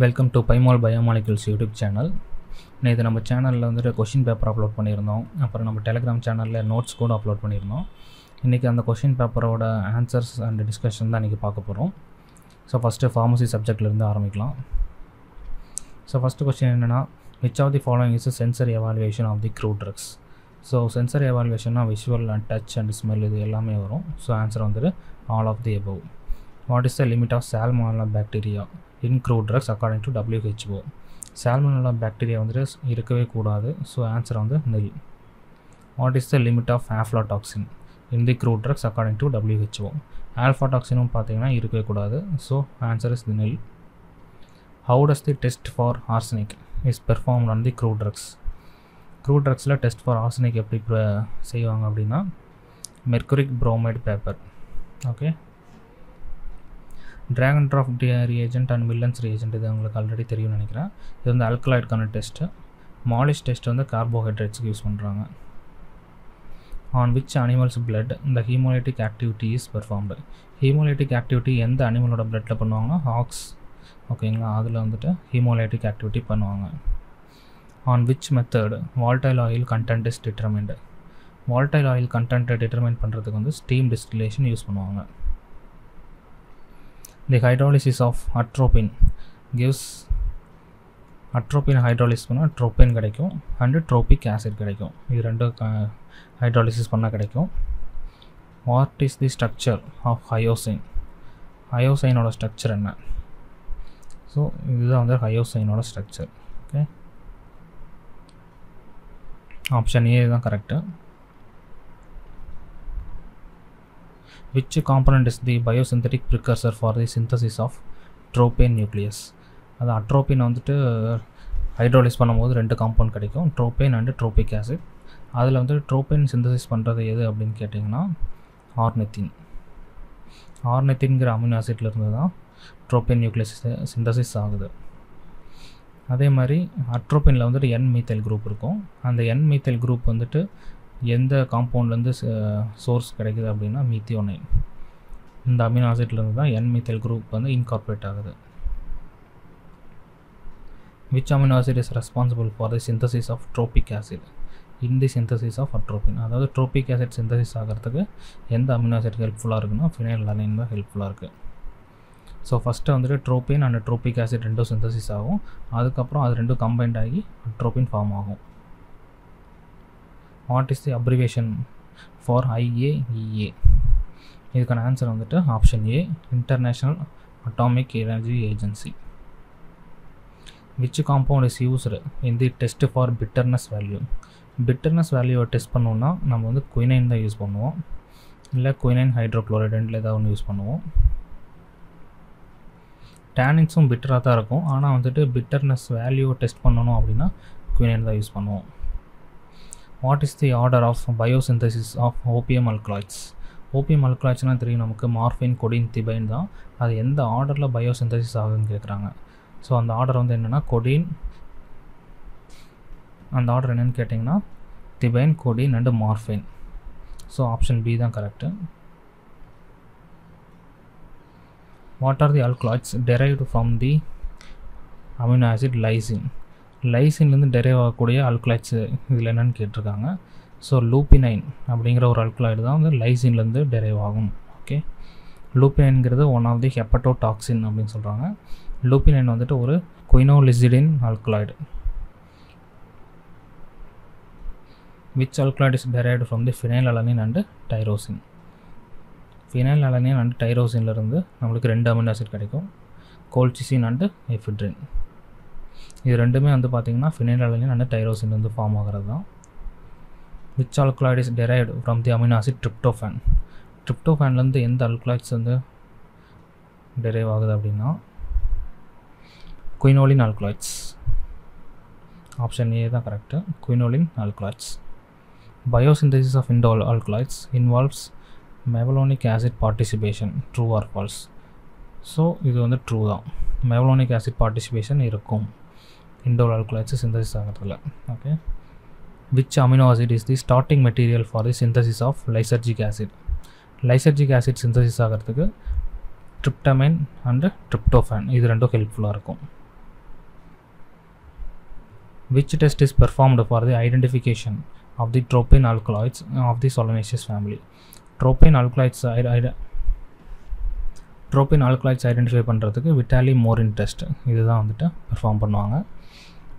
Welcome to பைமால் biomolecules YouTube channel நேற்று நம்ம சேனலில் வந்துட்டு கொஷின் பேப்பர் அப்லோட் பண்ணியிருந்தோம். அப்புறம் நம்ம டெலிகிராம் சேனலில் நோட்ஸ் கூட அப்லோட் பண்ணியிருந்தோம். இன்றைக்கி அந்த கொஷின் பேப்பரோட ஆன்சர்ஸ் அண்ட் டிஸ்கஷன் தான் இன்றைக்கி பார்க்க போகிறோம் ஸோ ஃபஸ்ட்டு ஃபார்மசி சப்ஜெக்ட்லேருந்து ஆரம்பிக்கலாம். ஸோ ஃபஸ்ட்டு கொஸ்டின் என்னென்னா which of the following is sensory evaluation of the crude drugs so sensory எவாலுவேஷன்னா visual and touch and smell இது எல்லாமே வரும். ஸோ ஆன்சர் வந்துட்டு all of the above what is the limit of salmonella bacteria in crude drugs according to WHO salmonella bacteria வந்துட்டு இருக்கவே கூடாது. So answer வந்து nil. What is the limit of aflatoxin in the crude drugs according to WHO ஆல்ஃபாடாக்சினும் பார்த்தீங்கன்னா இருக்கவே கூடாது. So answer is the nil how does the test for arsenic is perform on the crude drugs crude ட்ரக்ஸில் test for arsenic எப்படி செய்வாங்க அப்படின்னா mercuric bromide paper okay Dragendorff reagent and Millon's reagent இது உங்களுக்கு already தெரியும்னு நினைக்கிறேன். இது வந்து அல்கலாய்டுக்கான test Molisch test வந்து கார்போஹைட்ரேட்ஸுக்கு யூஸ் பண்ணுறாங்க ஆன் விச் அனிமல்ஸ் பிளட் இந்த haemolytic activity is performed haemolytic activity எந்த அனிமலோட பிளட்டில் பண்ணுவாங்கன்னா ஹாக்ஸ் ஓகேங்களா அதில் வந்துட்டு ஹீமோலைட்டிக் ஆக்டிவிட்டி பண்ணுவாங்க. On which method volatile oil content is determined volatile oil கண்டென்ட்டை டிட்டர்மைன் பண்ணுறதுக்கு வந்து ஸ்டீம் டிஸ்டிலேஷன் யூஸ் பண்ணுவாங்க. The hydrolysis of atropine gives atropine hydrolysis பண்ணால் ட்ரோப்பின் கிடைக்கும் அண்டு ட்ரோபிக் ஆசிட் கிடைக்கும். இது ரெண்டும் ஹைட்ராலிசிஸ் பண்ணால் கிடைக்கும். What is the structure of hyoscine ஹயோசைனோட structure என்ன? ஸோ இதுதான் வந்து ஹயோசைனோட ஸ்ட்ரக்சர் ஓகே ஆப்ஷன் ஏ தான் correct which component is the biosynthetic precursor for the synthesis of tropane nucleus அது அட்ரோபின் வந்துட்டு ஹைட்ரோலைஸ் பண்ணும்போது ரெண்டு காம்பவுண்ட் கிடைக்கும். ட்ரோபேன் அண்டு ட்ரோபிக் ஆசிட் அதில் வந்து ட்ரோபேன் சிந்தசிஸ் பண்ணுறது எது அப்படின்னு கேட்டிங்கன்னா ஆர்னெத்தின் ஆர்னெத்தின்கிற அமினோ ஆசிட்லேருந்து தான் ட்ரோபேன் நியூக்ளியஸ் சிந்தசிஸ் ஆகுது. அதே மாதிரி அட்ரோபினில் வந்துட்டு என் மீத்தைல் குரூப் இருக்கும். அந்த என் மீத்தைல் குரூப் வந்துட்டு எந்த காம்பவுண்ட்லேருந்து சோர்ஸ் கிடைக்குது அப்படின்னா மீத்தியோனைன் இந்த அமினோ ஆசிட்லேருந்து தான் என் மீத்தைல் குரூப் வந்து இன்கார்பரேட் ஆகுது. Which amino acid is responsible for the synthesis of tropic acid in the synthesis of atropine அதாவது ட்ரோபிக் ஆசிட் சிந்தசிஸ் ஆகிறதுக்கு எந்த அமினோ ஆசிட் ஹெல்ப்ஃபுல்லாக இருக்குன்னா ஃபினைல் அலைன் தான் ஹெல்ப்ஃபுல்லாக இருக்குது ஸோ ஃபஸ்ட்டு வந்துட்டு ட்ரோபின் அண்ட் ட்ரோபிக் ஆசிட் ரெண்டும் சிந்தசிஸ் ஆகும். அதுக்கப்புறம் அது ரெண்டும் கம்பைண்ட் ஆகி அட்ரோபின் ஃபார்ம் ஆகும். What is the abbreviation for IAEA இதுக்கான ஆன்சர் வந்துட்டு option A international atomic energy agency which compound is used in the test for bitterness value bitterness வேல்யூவை டெஸ்ட் பண்ணோன்னா நம்ம வந்து குயினைன் தான் யூஸ் பண்ணுவோம். இல்லை குயினைன் ஹைட்ரோக்ளோரைடென்டில் ஏதாவது ஒன்று யூஸ் பண்ணுவோம். டேனிங்ஸும் பிட்டராக தான் இருக்கும். ஆனால் வந்துட்டு பிட்டர்னஸ் வேல்யூவை டெஸ்ட் பண்ணணும் அப்படின்னா குயினைன் தான் யூஸ் பண்ணுவோம். What is the order of biosynthesis of opium alkaloids opium அல்கலாய்ட்ஸ்னால் தெரியும் நமக்கு. மார்ஃபின் கொடின் திபைன் தான். அது எந்த ஆர்டரில் பயோசிந்தசிஸ் ஆகுதுன்னு கேட்குறாங்க ஸோ அந்த ஆர்டர் வந்து என்னென்னா கொடின் அந்த ஆர்டர் என்னென்னு கேட்டிங்கன்னா thebaine codeine and morphine so option B தான் correct what are the alkaloids derived from the amino acid lysine லைசின்லேருந்து derive ஆகக்கூடிய அல்கலாய்ட்ஸ் இதில் என்னென்னு கேட்டிருக்காங்க. ஸோ லூப்பினைன் அப்படிங்கிற ஒரு அல்குலாய்டு தான் வந்து லைசின்லேருந்து டெரைவ் ஆகும். ஓகே லூப்பினைன்கிறது ஒன் ஆஃப் தி ஹெப்பட்டோடாக்சின் அப்படின்னு சொல்கிறாங்க லூப்பினைன் வந்துட்டு ஒரு quinolizidine alkaloid which alkaloid is derived from the phenylalanine and tyrosine phenylalanine and டைரோசின்லேருந்து நம்மளுக்கு ரெண்டு அமினோ ஆசிட் கிடைக்கும். கோல்சிசின் அண்டு எஃபிட்ரின் இது ரெண்டுமே வந்து பார்த்திங்கன்னா ஃபினைல் அண்ட் டைரோசின் வந்து ஃபார்ம் ஆகிறது தான். Which alkaloid is derived from the amino acid tryptophan ட்ரிப்டோஃபேன்லேருந்து எந்த அல்கலாய்ட்ஸ் வந்து டெரைவ் ஆகுது அப்படின்னா குயினோலின் அல்கலாய்ட்ஸ் ஆப்ஷன் ஏ தான் correct quinoline alkaloids biosynthesis of indole alkaloids involves mevalonic acid participation true or false so இது வந்து true தான். Mevalonic acid participation இருக்கும். Indole alkaloids synthesis ஆகிறதுல okay which amino acid is the starting material for the synthesis of lysergic acid lysergic acid synthesis ஆகிறதுக்கு tryptamine and tryptophan இது ரெண்டும் ஹெல்ப்ஃபுல்லாக இருக்கும். Which test is performed for the identification of the tropine alkaloids of the solanaceous family tropine alkaloids tropine alkaloids identify பண்ணுறதுக்கு Vitali மோரின் test இதுதான் வந்துட்டு perform பண்ணுவாங்க.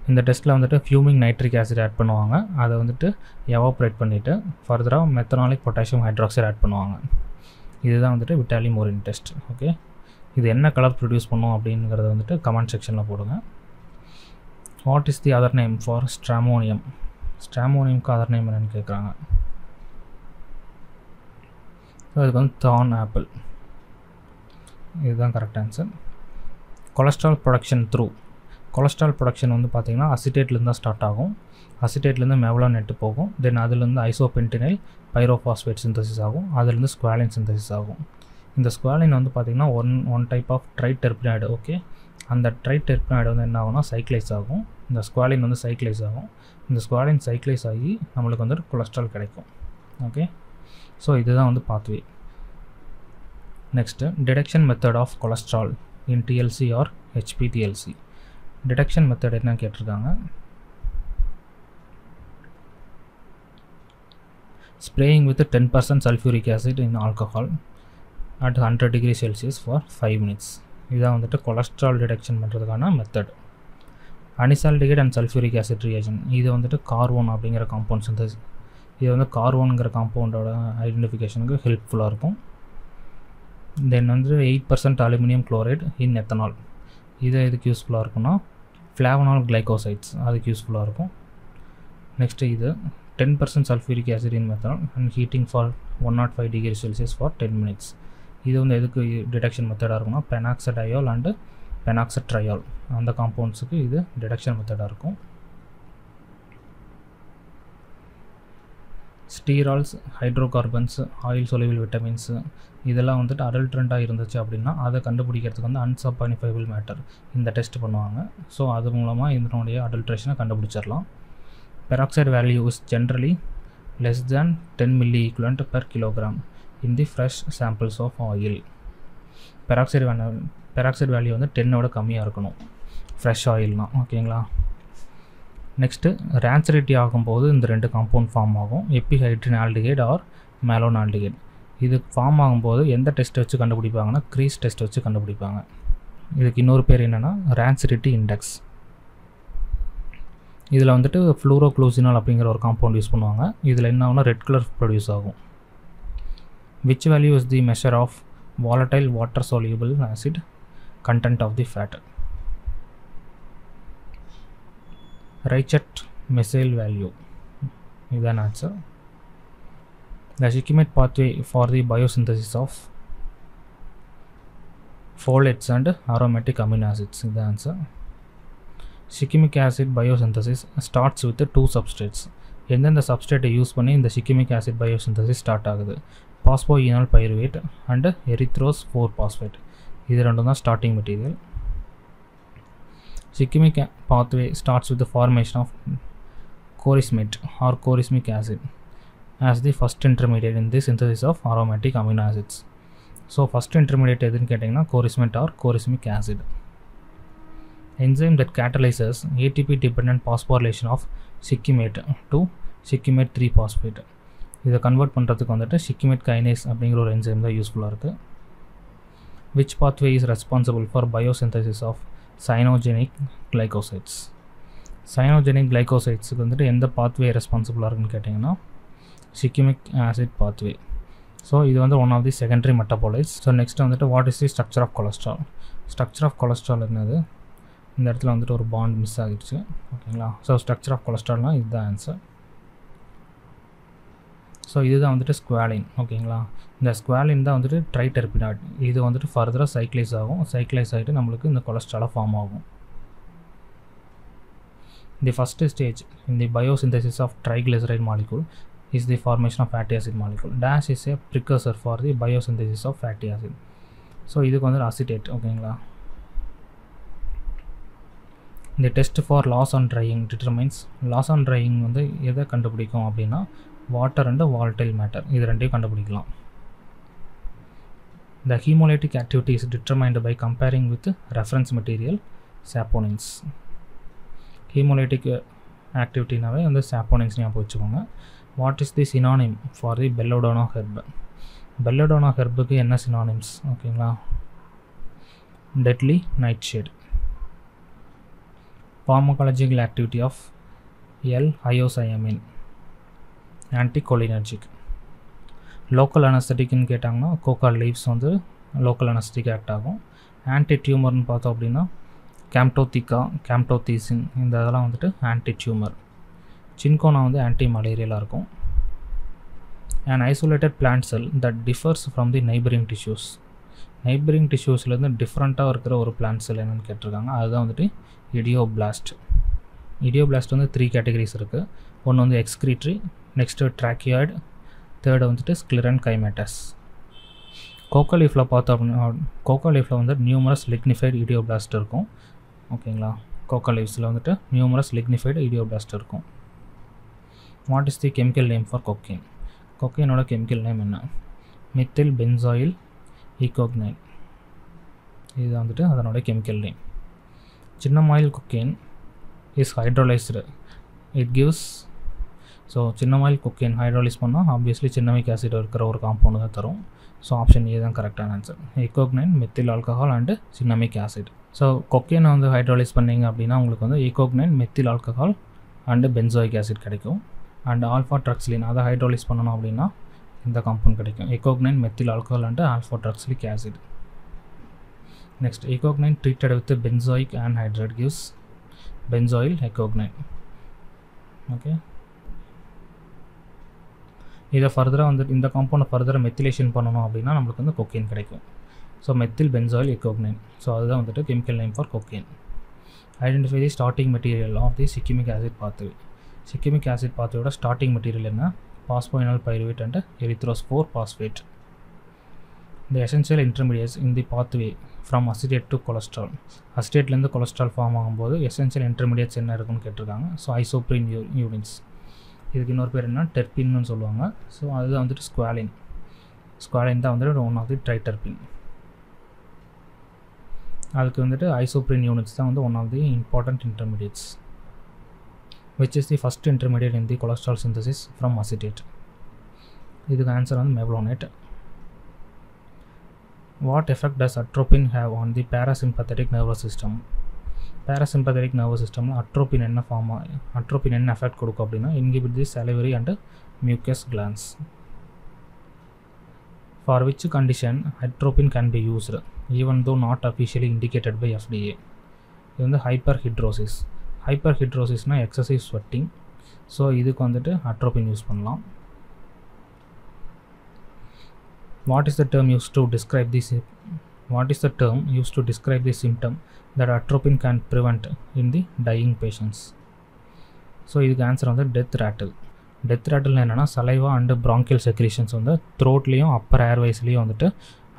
இந்த டெஸ்ட்டில் வந்துட்டு ஃபியூமிங் நைட்ரிக் ஆசிட் ஆட் பண்ணுவாங்க. அதை வந்துட்டு எவாப்ரேட் பண்ணிவிட்டு ஃபர்தராக மெத்தனாலிக் பொட்டாசியம் ஹைட்ராக்சைடு ஆட் பண்ணுவாங்க. இதுதான் வந்துட்டு விட்டாலி மோரின் டெஸ்ட் ஓகே இது என்ன கலர் ப்ரொடியூஸ் பண்ணும் அப்படிங்கிறத வந்துட்டு கமெண்ட் செக்ஷனில் போடுங்க. What is the other name for stramonium ஸ்ட்ராமோனியம்க்கு other name என்னென்னு கேட்குறாங்க ஸோ அதுக்கு வந்து தான் ஆப்பிள் இதுதான் correct answer cholesterol production through cholesterol production வந்து பார்த்திங்கன்னா அசிட்டேட்லேருந்து தான் ஸ்டார்ட் ஆகும். அசிட்டேட்லேருந்து மெவலா நெட்டு போகும். தென் அதுலேருந்து ஐசோபென்டினைல் பைரோஃபாஸ்பேட் சிந்தசிஸ் ஆகும். அதுலேருந்து ஸ்குவாலின் சிந்தசிஸ் ஆகும். இந்த ஸ்குவாலின் வந்து பார்த்திங்கன்னா one one type of triterpenoid okay அந்த ட்ரைட் டெர்பினாய்டு வந்து என்ன ஆகும்னா சைக்ளைஸ் ஆகும். இந்த ஸ்குவாலின் வந்து சைக்ளைஸ் ஆகும். இந்த ஸ்குவாலின் சைக்ளைஸ் ஆகி நம்மளுக்கு வந்து கொலஸ்ட்ரால் கிடைக்கும் ஓகே ஸோ இதுதான் வந்து pathway next detection method of cholesterol in TLC or HPTLC detection method என்ன கேட்டிருக்காங்க? Spraying with ten percent sulphuric acid in alcohol at hundred degree Celsius for five minutes இதான் வந்துட்டு கொலஸ்ட்ரால் டிடெக்ஷன் பண்ணுறதுக்கான method anisaldehyde and sulphuric acid reagent இது வந்துட்டு Carbone அப்படிங்கிற compound சிந்தஸ் இது வந்து கார்போனுங்கிற காம்பவுண்டோட ஐடென்டிஃபிகேஷனுக்கு ஹெல்ப்ஃபுல்லாக இருக்கும். தென் வந்து eight percent aluminium chloride in ethanol இது எதுக்கு யூஸ்ஃபுல்லாக இருக்கும்னா ஃப்ளாவனால் கிளைகோசைட்ஸ் அதுக்கு யூஸ்ஃபுல்லாக இருக்கும். நெக்ஸ்ட்டு இது ten percent sulphuric acid in methanol and heating for one nought five degree Celsius for ten minutes இது வந்து எதுக்கு டிடெக்ஷன் மெத்தடாக இருக்கும்னா பெனாக்சடையால் அண்டு பெனாக்சட்ரையால் அந்த காம்பவுண்ட்ஸுக்கு இது டிடக்ஷன் மெத்தடாக இருக்கும். Sterols hydrocarbons oil soluble vitamins இதெல்லாம் வந்துட்டு அடல்ட்ரண்ட்டாக இருந்துச்சு அப்படின்னா அதை கண்டுபிடிக்கிறதுக்கு வந்து அன்சப்பானிஃபைபிள் மேட்டர் இந்த டெஸ்ட் பண்ணுவாங்க. ஸோ அது மூலமாக இதனுடைய அடல்ட்ரேஷனை கண்டுபிடிச்சிடலாம். Peroxide value is generally less than ten milliequivalent per kilogram in the fresh samples of oil peroxide value peroxide value வந்து டென்னோட கம்மியாக இருக்கணும். ஃப்ரெஷ் ஆயில்னால் ஓகேங்களா நெக்ஸ்ட்டு ரேன்சரிட்டி ஆகும்போது இந்த ரெண்டு காம்பவுண்ட் ஃபார்ம் ஆகும். எப்பிஹைட்ரின் ஆல்டிகேட் ஆர் மேலோன் ஆல்டிகேட் இது ஃபார்ம் ஆகும்போது எந்த டெஸ்ட் வச்சு கண்டுபிடிப்பாங்கன்னா க்ரீஸ் டெஸ்ட் வச்சு கண்டுபிடிப்பாங்க. இதுக்கு இன்னொரு பேர் என்னென்னா ரேன்சரிட்டி இண்டெக்ஸ் இதில் வந்துட்டு ஃப்ளூரோக்ளூசினால் அப்படிங்கிற ஒரு காம்பவுண்ட் யூஸ் பண்ணுவாங்க. இதில் என்ன ஆகும்னா ரெட் கலர் ப்ரொடியூஸ் ஆகும். Which value is the measure of volatile water soluble acid content of the fat Reichert missile value is an answer the Shikimate pathway for the biosynthesis of folates and aromatic amino acids is the answer Shikimic acid biosynthesis starts with two substrates எந்தெந்த சப்ஸ்ட்ரேட்டை use பண்ணி இந்த shikimic acid biosynthesis start ஆகுது phosphoenolpyruvate and erythrose four phosphate இது ரெண்டும் தான் starting material shikimic pathway starts with formation of chorismate or chorismic acid as the first intermediate in the synthesis of aromatic amino acids so first intermediate எதுன்னு கேட்டிங்கன்னா chorismate or chorismic acid enzyme that catalyzes ATP dependent phosphorylation of shikimate to shikimate three phosphate இதை convert பண்ணுறதுக்கு வந்துட்டு சிக்கிமேட் kinase அப்படிங்கிற ஒரு enzyme தான் யூஸ்ஃபுல்லாக இருக்குது which pathway is responsible for biosynthesis of cyanogenic glycosides cyanogenic கிளைகோசைட்ஸுக்கு வந்துட்டு எந்த பாத்வே ரெஸ்பான்சிபிளாக இருக்குன்னு கேட்டிங்கன்னா சிக்கிமிக் ஆசிட் பாத்வே ஸோ இது வந்து one of the secondary metabolites so next வந்துட்டு what is the structure of cholesterol structure of cholesterol என்னது? இந்த இடத்துல வந்துட்டு ஒரு பாண்ட் மிஸ் ஆகிடுச்சு. ஓகேங்களா ஸோ ஸ்ட்ரக்சர் ஆஃப் கொலஸ்ட்ரால்னால் இதுதான் ஆன்சர் ஸோ இதுதான் வந்துட்டு ஸ்குவாலின் ஓகேங்களா இந்த ஸ்குவாலின் தான் வந்துட்டு ட்ரைடெர்பினாட் இது வந்துட்டு ஃபர்தராக சைக்ளைஸ் ஆகும். சைக்ளைஸ் ஆகிட்டு நம்மளுக்கு இந்த கொலஸ்ட்ராலாக ஃபார்ம் ஆகும். The first stage in the biosynthesis of triglyceride molecule is the formation of fatty acid molecule dash is a precursor for the biosynthesis of fatty acid so இதுக்கு வந்து அசிட்டேட் ஓகேங்களா இந்த test for loss on drying determines loss on drying வந்து எதை கண்டுபிடிக்கும் அப்படின்னா water and volatile matter இது ரெண்டையும் கண்டுபிடிக்கலாம். The haemolytic activity is determined by comparing with reference material saponins haemolytic ஆக்டிவிட்டினாவே வந்து சாப்போனின்ஸ் ஞாபகம் வச்சுக்கோங்க. What is the synonym for the belladonna herb belladonna ஹெர்புக்கு என்ன சினானிம்ஸ் ஓகேங்களா deadly nightshade pharmacological activity of L L anti anticholinergic local அனஸ்தட்டிக்னு கேட்டாங்கன்னா coca leaves வந்து local anaesthetic act ஆகும். Anti டியூமர்னு பார்த்தோம் அப்படின்னா கேம்டோத்திகா கேம்டோத்தீசின் இந்த இதெல்லாம் வந்துட்டு ஆன்டி டியூமர் சின்கோனா வந்து ஆன்டி மலேரியலாக இருக்கும். And isolated plant cell that differs from the neighbouring tissues neighbouring டிஷ்யூஸ்லேருந்து டிஃப்ரெண்ட்டாக இருக்கிற ஒரு பிளான்ட் செல் என்னென்னு கேட்டிருக்காங்க. அதுதான் வந்துட்டு இடியோ பிளாஸ்ட் வந்து த்ரீ கேட்டகரிஸ் இருக்குது ஒன்று வந்து எக்ஸ்க்ரீட்ரி நெக்ஸ்ட்டு ட்ராக்கியாய்டு தேர்டு வந்துட்டு ஸ்கிலரன் கைமேட்டஸ் கோகோ லீஃபில் பார்த்தோம் அப்படின்னா கோகோ லீஃபில் வந்து நியூமரஸ் லிக்னிஃபைடு இடியோபிளாஸ்ட் இருக்கும். ஓகேங்களா கோகோ லீவ்ஸில் வந்துட்டு நியூமரஸ் லிக்னிஃபைடு இடியோபிளாஸ்ட் இருக்கும். What is the chemical name for cocaine கொக்கேனோட chemical name என்ன? மித்தில் பென்சாயில் ஈகோக்னைன் இது வந்துட்டு அதனோட chemical name cinnamoyl is hydrolysed it gives so cinnamoyl hydrolyse பண்ணால் ஆப்வியஸ்லி சின்னமிக் ஆசிட் இருக்கிற ஒரு காம்பவுண்டு தான் தரும். ஸோ ஆப்ஷன் ஏ தான் கரெக்டான answer ecgonine methyl alcohol and cinnamic acid so கொக்கேனை வந்து ஹைட்ராலிஸ் பண்ணீங்க அப்படின்னா உங்களுக்கு வந்து ecgonine methyl alcohol and benzoic acid கிடைக்கும். அண்ட் ஆல்ஃபா ட்ரக்ஸ்லின் அதை ஹைட்ராலிஸ் பண்ணணும் அப்படின்னா இந்த காம்பவுண்ட் கிடைக்கும். Ecgonine methyl alcohol and alpha truxillic acid next ecgonine treated with benzoic and hydrate gives benzoyl ecgonine okay இதை ஃபர்தராக வந்து இந்த காம்பவுண்டை ஃபர்தராக மெத்திலேஷன் பண்ணணும் அப்படின்னா நம்மளுக்கு வந்து கொக்கைன் கிடைக்கும். So methyl benzoyl ecgonine so அதுதான் வந்துட்டு chemical name for cocaine identify the starting material of the shikimic acid pathway shikimic acid பாத்தியோட starting material என்ன? Phosphoenolpyruvate and erythrose four phosphate இந்த essential intermediates in the pathway from acetate to cholesterol அசிடேட்லேருந்து cholesterol form ஆகும்போது essential intermediates என்ன இருக்குன்னு கேட்டிருக்காங்க? So ஐசோப்ரின் you units இதுக்கு இன்னொரு பேர் என்ன டெர்பின்னு சொல்லுவாங்க. ஸோ அதுதான் வந்துட்டு ஸ்குவாலின் ஸ்குவாலின் தான் வந்துட்டு ஒன் ஆஃப் தி ட்ரைட்டர்பின் அதுக்கு வந்துட்டு ஐசோப்ரின் யூனிட்ஸ் தான் வந்து one of the important intermediates which is the first intermediate in the cholesterol synthesis from acetate. இதுக்கு ஆன்சர் வந்து mevalonate what effect does atropine have on the parasympathetic nervous system parasympathetic nervous சிஸ்டமில் atropine என்ன form atropine என்ன effect கொடுக்கும் அப்படின்னா inhibit the salivary and mucus glands for which condition atropine can be used even though not officially indicated by FDA இது வந்து hyperhidrosis ஹைப்பர் ஹிட்ரோசிஸ்னால் excessive sweating so இதுக்கு வந்துட்டு அட்ரோபின் யூஸ் பண்ணலாம். What is the term use to describe the what is the term use to describe the symptom that atropine can prevent in the dying patients so இதுக்கு answer வந்து death rattle death rattle என்னென்னா saliva and bronchial secretions வந்து த்ரோட்லேயும் அப்பர் ஏர்வைஸ்லேயும் வந்துட்டு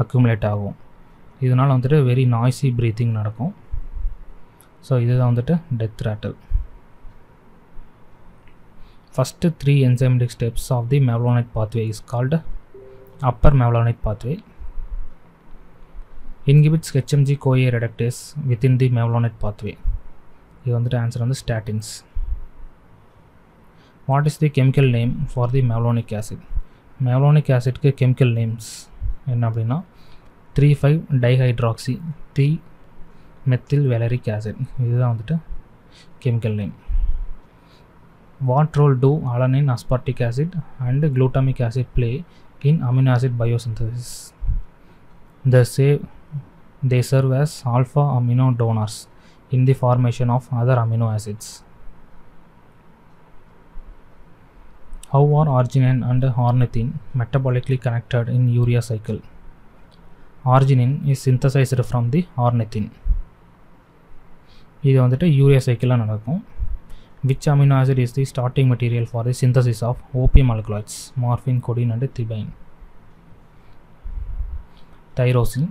accumulate ஆகும். இதனால் வந்துட்டு very noisy breathing நடக்கும். So இதுதான் வந்துட்டு death rattle first three enzymatic steps of the mevalonic pathway is called upper mevalonic pathway inhibits HMG CoA reductase within the mevalonate pathway இது வந்துட்டு ஆன்சர் வந்து statins what is the chemical name for the mevalonic acid mevalonic ஆசிட்க்கு chemical names என்ன அப்படின்னா three five dihydroxy three methyl valeric acid இதுதான் வந்துட்டு chemical name what role do alanine aspartic acid and glutamic acid play in amino acid biosynthesis they serve They serve as alpha amino donors in the formation of other amino acids How are arginine and ornithine metabolically connected in urea cycle? Arginine is synthesized from the ornithine. இது வந்துட்டு urea சைக்கிளில் நடக்கும் which amino acid is the starting material for the synthesis of opium alkaloids morphine codeine and thebaine tyrosine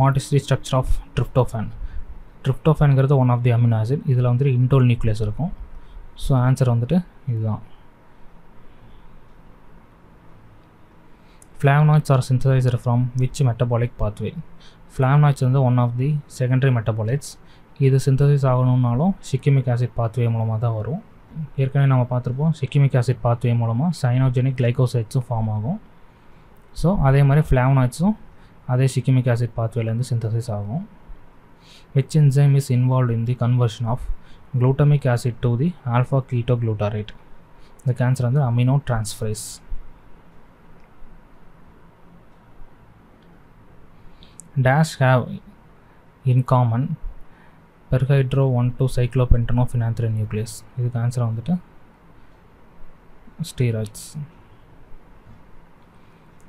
what is the structure of tryptophan ட்ரிப்டோஃபேனுங்கிறது one of the amino acid இதில் வந்துட்டு indole nucleus இருக்கும். So answer வந்துட்டு இதுதான். Flavonoids are synthesised from which metabolic pathway flavonoids வந்து one of the secondary metabolites இது synthesise ஆகணுன்னாலும் shikimic acid pathway மூலமாக தான் வரும். ஏற்கனவே நம்ம பார்த்துருப்போம் சிக்கிமிக் ஆசிட் பாத்வே மூலமாக சைனோஜெனிக் கிளைகோசைட்ஸும் ஃபார்ம் ஆகும். ஸோ அதே மாதிரி ஃப்ளாவனாய்ட்ஸும் அதே சிக்கிமிக் ஆசிட் பாத்வேலேருந்து சிந்தசிஸ் ஆகும் which enzyme is involved in the conversion of glutamic acid to the alpha ketoglutarate the cancer வந்து amino transferase dash have in common perhydro one two cyclopentano phenanthrene nucleus இதுக்கு answer வந்துட்டு steroids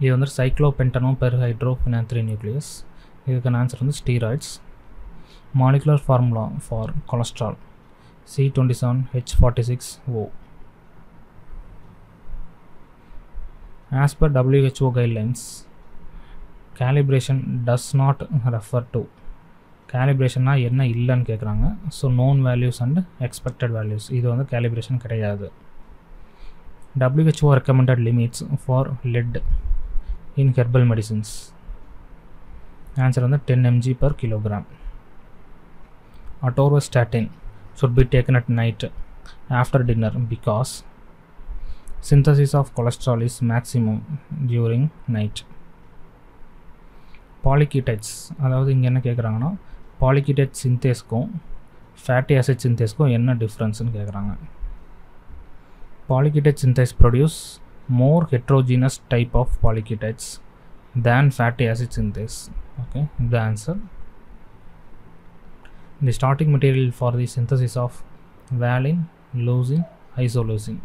இது வந்து சைக்ளோபென்டனோ per ஹைட்ரோபினாத்ரி nucleus இதுக்கான answer வந்து steroids molecular formula for cholesterol C twenty seven H forty six O as per WHO guidelines calibration does not refer to கேலிப்ரேஷன்னா என்ன இல்லைன்னு கேட்குறாங்க so known values and expected values இது வந்து calibration கிடையாது. WHO recommended limits for lead in herbal medicines answer வந்து ten mg per kilogram atorvastatin should be taken at night after dinner because synthesis of cholesterol is maximum during night polyketides அதாவது இங்கே என்ன கேட்குறாங்கன்னா பாலிகீடைட் சிந்தேஸ்க்கும் fatty acid சிந்தேஸ்க்கும் என்ன டிஃப்ரென்ஸ்னு கேட்குறாங்க பாலிகீடைட் synthase produce More heterogeneous type of polyketides than fatty acid synthase okay the answer the starting material for the synthesis of valine, leucine, isoleucine.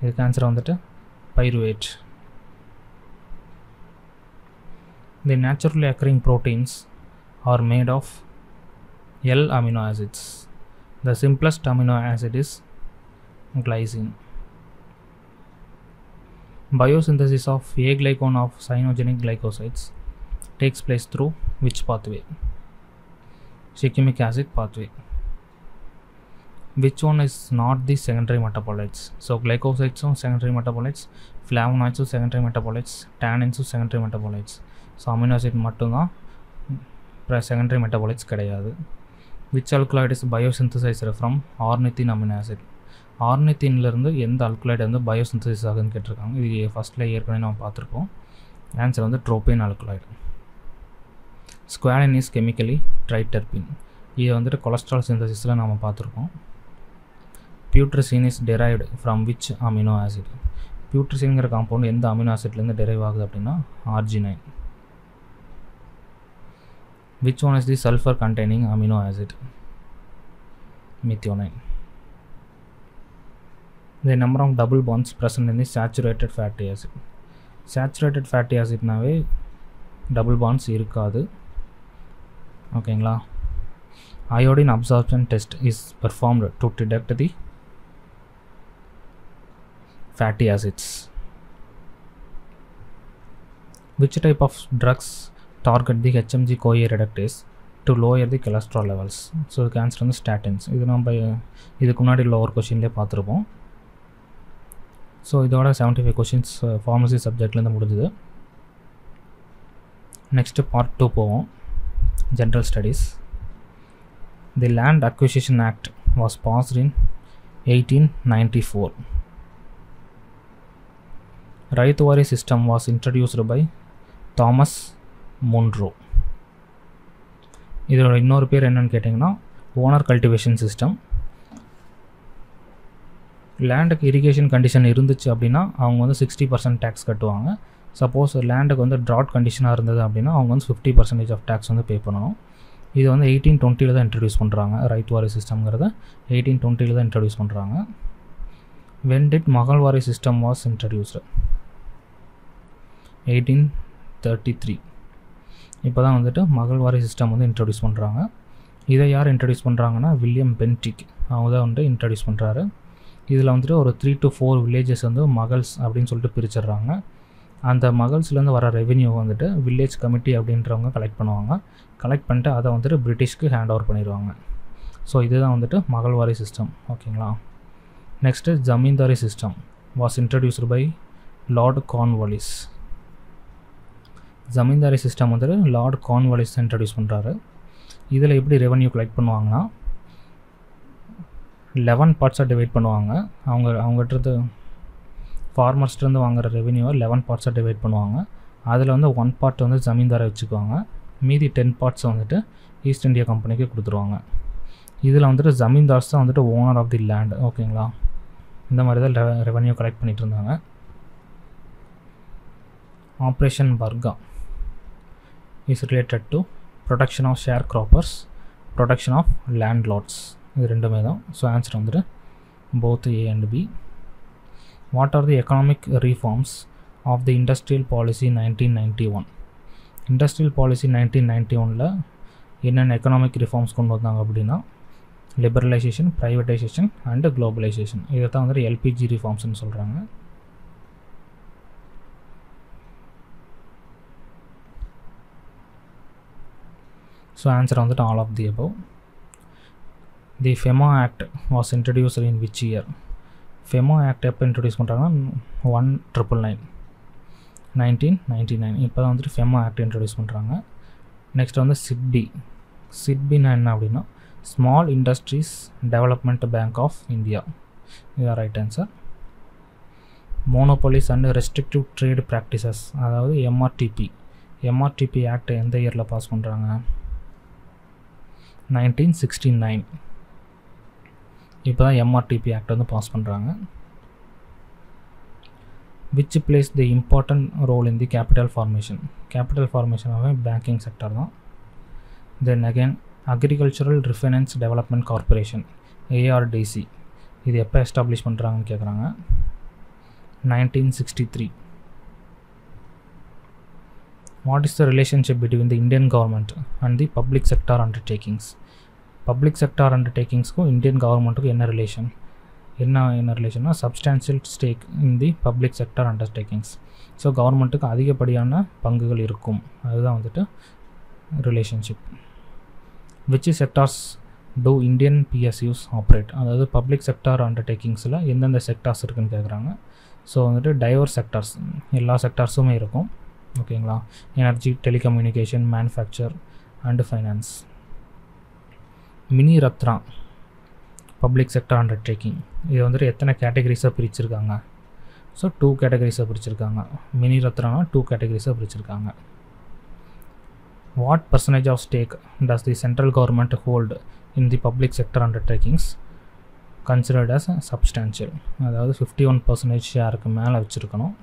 இதுக்கு answer வந்துட்டு pyruvate The naturally occurring proteins are made of L amino acids. The simplest amino acid is glycine. Biosynthesis of A glycone of cyanogenic glycosides takes place through which pathway? Shikimic acid pathway. Which one is not the secondary metabolites? So glycosides are secondary metabolites, flavonoids are secondary metabolites, tannins are secondary metabolites. So amino acid மட்டும்தான் secondary metabolites கிடையாது which alkaloid is biosynthesized from ornithine amino acid ஆர்னித்தின்லேருந்து எந்த alkaloid வந்து biosynthesis ஆகுதுன்னு கேட்டிருக்காங்க. இது ஃபஸ்ட்டில் ஏற்கனவே நம்ம பார்த்துருக்கோம். ஆன்சர் வந்து ட்ரோபின் அல்குலாய்டு ஸ்குவாலின் இஸ் கெமிக்கலி ட்ரைட்டர்பின் இதை வந்துட்டு கொலஸ்ட்ரால் சிந்தசிஸில் நம்ம பார்த்துருக்கோம். Putrescine is derived from which amino acid பியூட்ரிசின்ங்கிற compound எந்த அமினோ ஆசிட்லேருந்து டெரைவ் ஆகுது அப்படின்னா arginine which one is the sulphur containing amino acid methionine the number of double bonds present in the saturated fatty acid saturated fatty acidனாவே double bonds இருக்காது ஓகேங்களா iodine absorption test is performed to detect the fatty acids which type of drugs target the HMG CoA reductase to lower the cholesterol levels so இதுக்கு answer வந்து statins இது நம்ம இதுக்கு முன்னாடி உள்ள ஒரு கொஷின்லேயே பார்த்துருப்போம் ஸோ இதோட செவன்ட்டி ஃபைவ் கொஷின்ஸ் ஃபார்மசி சப்ஜெக்ட்லேருந்து முடிஞ்சுது. நெக்ஸ்ட்டு பார்ட் டூ போவோம். General studies the land acquisition act was passed in eighteen ninety four Ryotwari system was introduced by Thomas Munro இதோட இன்னொரு பேர் என்னன்னு கேட்டிங்கன்னா ஓனர் கல்டிவேஷன் சிஸ்டம் லேண்டுக்கு இரிகேஷன் கண்டிஷன் இருந்துச்சு அப்படின்னா அவங்க வந்து சிக்ஸ்டி பர்சன்ட் டேக்ஸ் கட்டுவாங்க. சப்போஸ் லேண்டுக்கு வந்து ட்ராட் கண்டிஷனாக இருந்தது அப்படின்னா அவங்க வந்து ஃபிஃப்டி பர்சன்டேஜ் ஆஃப் டேக்ஸ் வந்து பே பண்ணணும். இது வந்து எயிட்டீன் டுவெண்ட்டியில் தான் இன்ட்ரடியூஸ் பண்ணுறாங்க ரைட் வாரி சிஸ்டம்ங்கிறத எயிட்டீன் டுவெண்ட்டியில் தான் இன்ட்ரடியூஸ் பண்ணுறாங்க when did Mahalwari system was introduced eighteen thirty three இப்போ தான் வந்துட்டு மகள்வாரி சிஸ்டம் வந்து இன்ட்ரடியூஸ் பண்ணுறாங்க இதை யார் இன்ட்ரடியூஸ் பண்ணுறாங்கன்னா வில்லியம் பென்டிக் அவங்க தான் வந்துட்டு இன்ட்ரடியூஸ் பண்ணுறாரு இதில் வந்துட்டு ஒரு த்ரீ டு ஃபோர் வில்லேஜஸ் வந்து மகள்ஸ் அப்படின்னு சொல்லிட்டு பிரிச்சிடுறாங்க. அந்த மகள்ஸ்லேருந்து வர ரெவென்யூ வந்துட்டு வில்லேஜ் கமிட்டி அப்படின்றவங்க கலெக்ட் பண்ணுவாங்க. கலெக்ட் பண்ணிட்டு அதை வந்துட்டு பிரிட்டிஷ்க்கு ஹேண்ட் ஓவர் பண்ணிடுவாங்க. ஸோ இதுதான் வந்துட்டு மகள்வாரி சிஸ்டம் ஓகேங்களா next Zamindari system was introduced by Lord Cornwallis Zamindari system வந்துட்டு லார்ட் கான்வாலிஸ் இன்ட்ரடியூஸ் பண்ணுறாரு இதில் எப்படி ரெவன்யூ கலெக்ட் பண்ணுவாங்கன்னா லெவன் பார்ட்ஸாக டிவைட் பண்ணுவாங்க. அவங்க அவங்ககிட்ட ஃபார்மர்ஸ்லேருந்து வாங்குற ரெவென்யூவை லெவன் பார்ட்ஸாக டிவைட் பண்ணுவாங்க. அதில் வந்து ஒன் பார்ட் வந்து ஜமீன்தாரை வச்சுக்குவாங்க. மீதி டென் பார்ட்ஸ் வந்துட்டு ஈஸ்ட் இந்தியா கம்பெனிக்கு கொடுத்துருவாங்க. இதில் வந்துட்டு ஜமீன்தார்ஸ் தான் வந்துட்டு ஓனர் ஆஃப் தி லேண்ட் ஓகேங்களா இந்த மாதிரி தான் ரெ ரெவன்யூ கலெக்ட் பண்ணிகிட்டு இருந்தாங்க. Operation Barga is related to production of sharecroppers production of land lots இது ரெண்டுமே தான். ஸோ ஆன்சர் வந்துட்டு both A and B what are the economic reforms of the industrial policy nineteen ninety one industrial policy nineteen ninety ஒனில் என்னென்ன economic reforms கொண்டு வந்தாங்க அப்படின்னா liberalisation privatisation and globalisation இதை தான் வந்துட்டு எல்பிஜி ரிஃபார்ம்ஸ்னு சொல்கிறாங்க ஸோ ஆன்சர் வந்துட்டு all of the above the FEMA act was introduced in which year FEMA act எப்போ இன்ட்ரடியூஸ் பண்ணுறாங்கன்னா one triple nine nineteen ninety nine இப்போ தான் வந்துட்டு ஃபெமா ஆக்ட் இன்ட்ரடியூஸ் பண்ணுறாங்க நெக்ஸ்ட் வந்து சிட்பி சிட்பின்னா என்ன அப்படின்னா small industries development bank of India இதான் right answer monopolies and restrictive trade practices அதாவது எம்ஆர்டிபி எம்ஆர்டிபி ஆக்ட் எந்த இயரில் பாஸ் பண்ணுறாங்க நைன்டீன் சிக்ஸ்டி நைன் இப்போ தான் எம்ஆர்டிபி ஆக்ட் வந்து பாஸ் பண்ணுறாங்க which plays the important role in the capital formation capital ஃபார்மேஷனாகவே banking sector தான். Then again agricultural refinance development corporation ARDC இது எப்போ எஸ்டாப்ளிஷ் பண்ணுறாங்கன்னு கேட்குறாங்க nineteen sixty three what is the relationship between the Indian government and the public sector undertakings public sector அண்டர்டேக்கிங்ஸ்க்கும் Indian கவர்மெண்ட்டுக்கும் என்ன relation என்ன என்ன ரிலேஷன்னா substantial stake in the public sector undertakings so கவர்மெண்ட்டுக்கு அதிகப்படியான பங்குகள் இருக்கும். அதுதான் வந்துட்டு relationship which sectors do Indian PSUs operate அதாவது பப்ளிக் செக்டார் அண்டர்டேக்கிங்ஸில் எந்தெந்த செக்டார்ஸ் இருக்குன்னு கேட்குறாங்க ஸோ வந்துட்டு டைவர் செக்டார்ஸ் எல்லா செக்டார்ஸுமே இருக்கும். ஓகேங்களா energy telecommunication manufacture and finance mini Ratna public sector undertaking இது வந்துட்டு எத்தனை கேட்டகரிஸாக பிரிச்சிருக்காங்க? ஸோ டூ கேட்டகரிஸாக பிரிச்சிருக்காங்க. மினி ரத்னானா டூ கேட்டகரிஸாக பிரிச்சிருக்காங்க. What percentage of stake does the central government hold in the public sector undertakings considered as substantial அதாவது fifty one percentage ஷேருக்கு மேலே வச்சுருக்கணும்.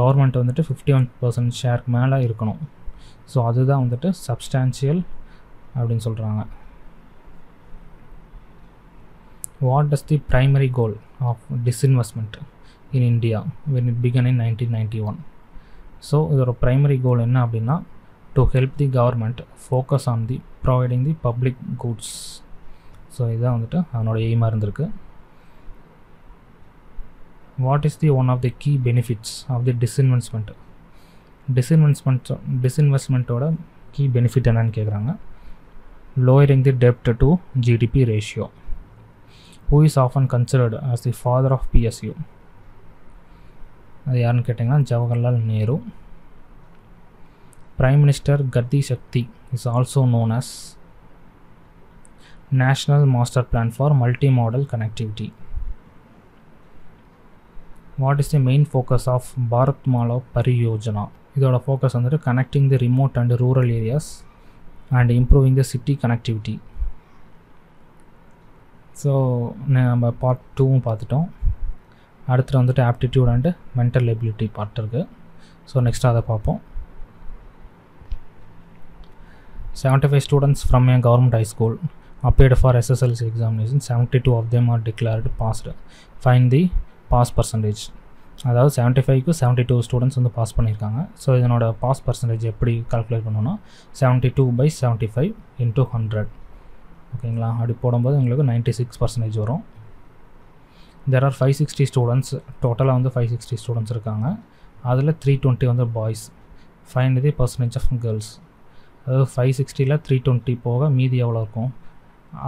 கவர்மெண்ட் வந்துட்டு ஃபிஃப்டி ஒன் பர்சன்ட் ஷேருக்கு மேலே இருக்கணும். ஸோ அதுதான் வந்துட்டு சப்ஸ்டான்ஷியல் அப்படின்னு சொல்கிறாங்க what does the primary goal of disinvestment in India when it began in nineteen ninety one so இதோட ப்ரைமரி கோல் என்ன அப்படின்னா to help the government focus on the providing the public goods so இதுதான் வந்துட்டு அதனோட எய்மாக இருந்திருக்கு. What is the one of the key benefits of the disinvestment disinvestment டிஸ்இன்வெஸ்ட்மெண்ட்டோட key benefit என்னன்னு கேட்குறாங்க lowering the debt to GDP ratio. Who is often considered as the father of PSU? அது யாருன்னு கேட்டிங்கன்னா Jawaharlal Nehru prime minister Gati Shakti is also known as national master plan for multimodal connectivity what is the main focus of Bharat Mala Pariyojana இதோட focus வந்துட்டு connecting the remote and rural areas and improving the city connectivity so நம்ம part டூவும் பார்த்துட்டோம். அடுத்து வந்துட்டு aptitude and mental ability part இருக்குது so next அதை பார்ப்போம். Seventy five students from a government high school appeared for SSLC examination. 72 of them are declared passed. Find the pass percentage. அதாவது seventy ஃபைவ்க்கு செவன்ட்டி டூ ஸ்டூடெண்ட்ஸ் வந்து pass பண்ணியிருக்காங்க. So இதனோட pass percentage எப்படி calculate பண்ணோன்னா seventy two by seventy five into hundred ஓகேங்களா? அப்படி போடும்போது எங்களுக்கு நைன்ட்டி சிக்ஸ் பர்சன்டேஜ் வரும் there are five sixty students டோட்டலாக வந்து ஃபைவ் சிக்ஸ்டி ஸ்டூடெண்ட்ஸ் இருக்காங்க. அதில் த்ரீ டுவெண்ட்டி வந்து பாய்ஸ் ஃபைவ் தி பர்சன்டேஜ் ஆஃப் கேர்ள்ஸ் அதாவது ஃபைவ் சிக்ஸ்டியில் த்ரீ டுவெண்ட்டி போக மீதி எவ்வளோ இருக்கும்?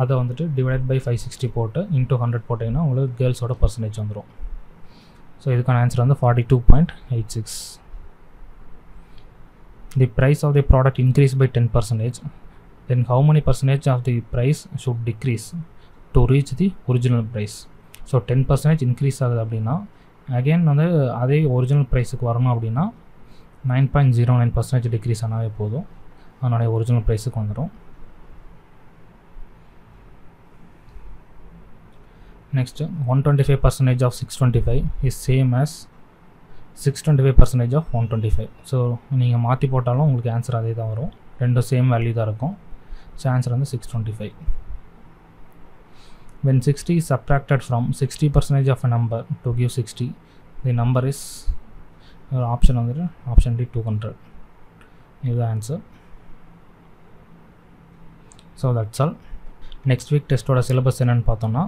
அதை வந்துட்டு டிவைட் பை ஃபைவ் சிக்ஸ்டி போட்டு இன்ட்டு ஹண்ட்ரட் போட்டிங்கன்னா உங்களுக்கு கேர்ள்ஸோட பர்சன்டேஜ் வந்துடும் ஸோ இதுக்கான ஆன்சர் வந்து forty two point eight six the price of the product increase by ten percentage then how many percentage of the price should decrease to reach the original price so ten percentage increase ஆகுது அப்படின்னா again வந்து அதே original ப்ரைஸுக்கு வரணும் அப்படின்னா nine point zero nine percentage decrease ஆனாவே போதும். அதனுடைய original ப்ரைஸுக்கு வந்துடும் next one twenty five percentage of six twenty next one twenty five percentage of six twenty five is same as six twenty five percentage of one twenty five so நீங்கள் மாற்றி போட்டாலும் உங்களுக்கு answer அதே தான் வரும். ரெண்டும் சேம் வேல்யூ தான் இருக்கும். ஸோ ஆன்சர் வந்து six twenty five when 60 is subtracted from 60 percentage of a number to give 60 the number is ஒரு ஆப்ஷன் வந்துட்டு ஆப்ஷன் டி டூ ஹண்ட்ரட் இதுதான் answer so that's all next week டெஸ்ட்டோட syllabus என்னென்னு பார்த்தோன்னா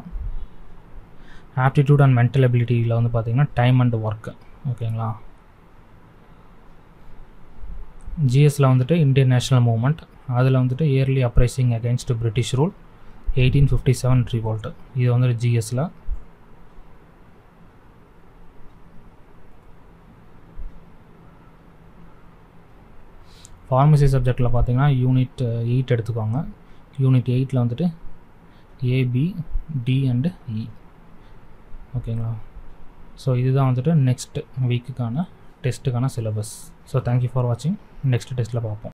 aptitude and mental அபிலிட்டியில் வந்து பார்த்தீங்கன்னா time and work ஓகேங்களா ஜிஎஸில் வந்துட்டு Indian national movement அதில் வந்துட்டு early uprising against British rule eighteen fifty seven revolt இது வந்துட்டு ஜிஎஸில் ஃபார்மசி சப்ஜெக்டில் பார்த்தீங்கன்னா யூனிட் எயிட் எடுத்துக்கோங்க. யூனிட் எயிட்டில் வந்துட்டு ஏபி டி அண்டு இ ஓகேங்களா? ஸோ இதுதான் வந்துட்டு நெக்ஸ்ட் வீக்குக்கான டெஸ்ட்டுக்கான syllabus so thank you for வாட்சிங் நெக்ஸ்ட் டெஸ்ட்டில் பார்ப்போம்.